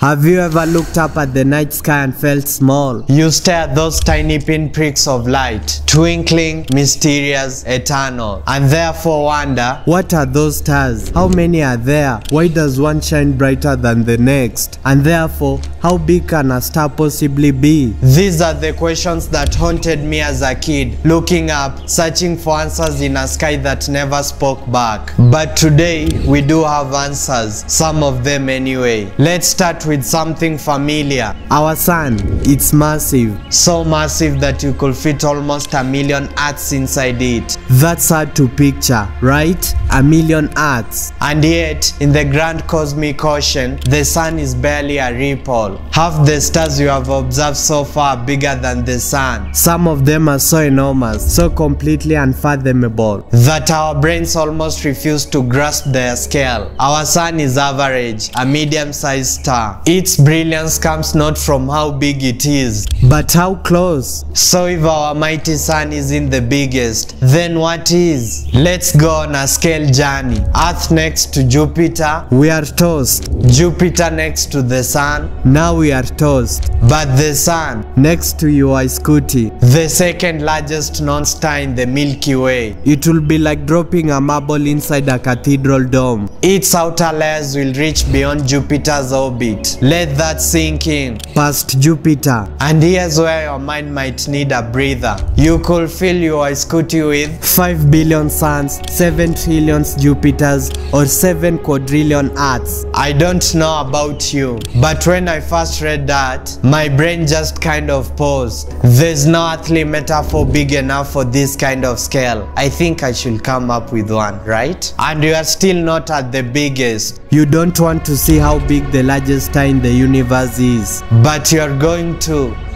Have you ever looked up at the night sky and felt small? You stare at those tiny pinpricks of light, twinkling, mysterious, eternal, and therefore wonder, what are those stars? How many are there? Why does one shine brighter than the next? And therefore, how big can a star possibly be? These are the questions that haunted me as a kid, looking up, searching for answers in a sky that never spoke back. But today, we do have answers, some of them anyway. Let's start with something familiar. Our sun, it's massive. So massive that you could fit almost a million Earths inside it. That's hard to picture, right? A million Earths. And yet, in the grand cosmic ocean, the sun is barely a ripple. Half the stars you have observed so far are bigger than the sun. Some of them are so enormous, so completely unfathomable, that our brains almost refuse to grasp their scale. Our sun is average, a medium-sized star. Its brilliance comes not from how big it is, but how close. So if our mighty sun is in the biggest, then what is? Let's go on a scale journey. Earth next to Jupiter, we are toast. Jupiter next to the sun, now we are toast. But the sun next to Uaiskuti, the second largest non-star in the Milky Way. It will be like dropping a marble inside a cathedral dome. Its outer layers will reach beyond Jupiter's orbit. Let that sink in. Past Jupiter. And here's where your mind might need a breather. You could fill your UY Scuti with 5 billion suns, 7 trillion Jupiters, or 7 quadrillion Earths. I don't know about you, but when I first read that, my brain just kind of paused. There's no earthly metaphor big enough for this kind of scale. I think I should come up with one, right? And you are still not at the biggest. You don't want to see how big the largest star in the universe is, but you're going to.